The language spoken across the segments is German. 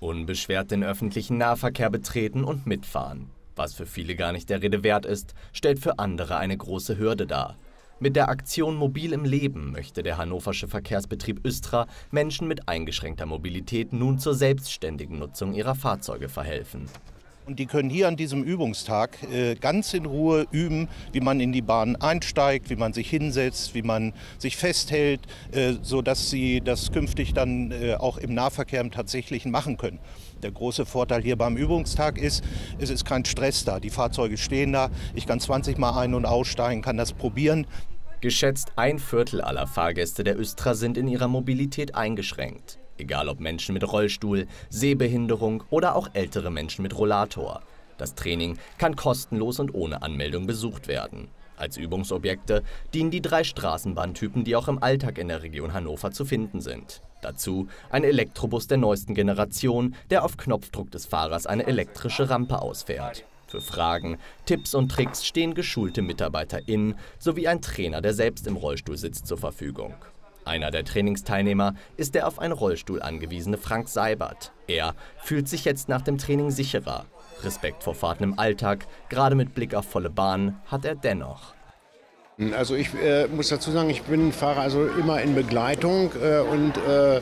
Unbeschwert den öffentlichen Nahverkehr betreten und mitfahren. Was für viele gar nicht der Rede wert ist, stellt für andere eine große Hürde dar. Mit der Aktion Mobil im Leben möchte der hannoversche Verkehrsbetrieb Östra Menschen mit eingeschränkter Mobilität nun zur selbstständigen Nutzung ihrer Fahrzeuge verhelfen. Und die können hier an diesem Übungstag äh, ganz in Ruhe üben, wie man in die Bahn einsteigt, wie man sich hinsetzt, wie man sich festhält, äh, sodass sie das künftig dann äh, auch im Nahverkehr im Tatsächlichen machen können. Der große Vorteil hier beim Übungstag ist, es ist kein Stress da. Die Fahrzeuge stehen da, ich kann 20 Mal ein- und aussteigen, kann das probieren. Geschätzt ein Viertel aller Fahrgäste der Östra sind in ihrer Mobilität eingeschränkt egal ob Menschen mit Rollstuhl, Sehbehinderung oder auch ältere Menschen mit Rollator. Das Training kann kostenlos und ohne Anmeldung besucht werden. Als Übungsobjekte dienen die drei Straßenbahntypen, die auch im Alltag in der Region Hannover zu finden sind. Dazu ein Elektrobus der neuesten Generation, der auf Knopfdruck des Fahrers eine elektrische Rampe ausfährt. Für Fragen, Tipps und Tricks stehen geschulte MitarbeiterInnen sowie ein Trainer, der selbst im Rollstuhl sitzt, zur Verfügung. Einer der Trainingsteilnehmer ist der auf einen Rollstuhl angewiesene Frank Seibert. Er fühlt sich jetzt nach dem Training sicherer. Respekt vor Fahrten im Alltag, gerade mit Blick auf volle Bahn, hat er dennoch. Also ich äh, muss dazu sagen, ich bin Fahrer also immer in Begleitung äh, und äh,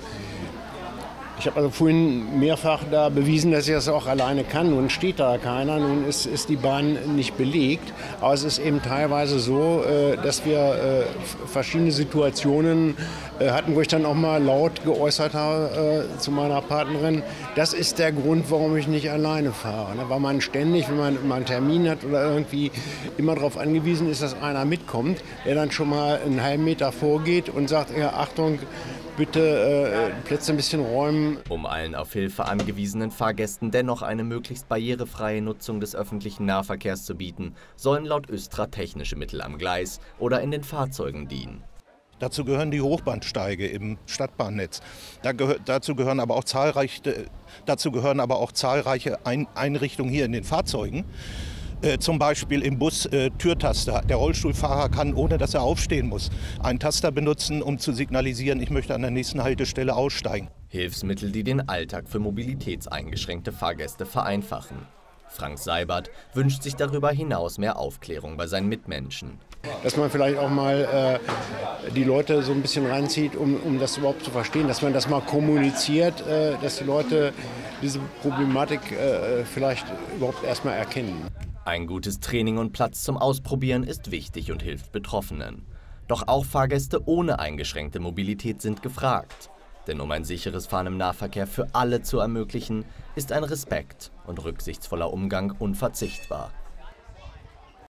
ich habe also vorhin mehrfach da bewiesen, dass ich das auch alleine kann. Nun steht da keiner, nun ist, ist die Bahn nicht belegt. Aber es ist eben teilweise so, äh, dass wir äh, verschiedene Situationen äh, hatten, wo ich dann auch mal laut geäußert habe zu meiner Partnerin, das ist der Grund, warum ich nicht alleine fahre. Ne? Weil man ständig, wenn man einen Termin hat oder irgendwie immer darauf angewiesen ist, dass einer mitkommt, der dann schon mal einen halben Meter vorgeht und sagt, ja, Achtung, bitte äh, Plätze ein bisschen räumen. Um allen auf Hilfe angewiesenen Fahrgästen dennoch eine möglichst barrierefreie Nutzung des öffentlichen Nahverkehrs zu bieten, sollen laut Östra technische Mittel am Gleis oder in den Fahrzeugen dienen. Dazu gehören die Hochbahnsteige im Stadtbahnnetz. Da gehör, dazu, gehören aber auch zahlreiche, dazu gehören aber auch zahlreiche Ein Einrichtungen hier in den Fahrzeugen. Äh, zum Beispiel im Bus äh, Türtaster. Der Rollstuhlfahrer kann, ohne dass er aufstehen muss, einen Taster benutzen, um zu signalisieren, ich möchte an der nächsten Haltestelle aussteigen. Hilfsmittel, die den Alltag für mobilitätseingeschränkte Fahrgäste vereinfachen. Frank Seibert wünscht sich darüber hinaus mehr Aufklärung bei seinen Mitmenschen. Dass man vielleicht auch mal äh, die Leute so ein bisschen reinzieht, um, um das überhaupt zu verstehen, dass man das mal kommuniziert, äh, dass die Leute diese Problematik äh, vielleicht überhaupt erstmal erkennen. Ein gutes Training und Platz zum Ausprobieren ist wichtig und hilft Betroffenen. Doch auch Fahrgäste ohne eingeschränkte Mobilität sind gefragt. Denn um ein sicheres Fahren im Nahverkehr für alle zu ermöglichen, ist ein Respekt und rücksichtsvoller Umgang unverzichtbar.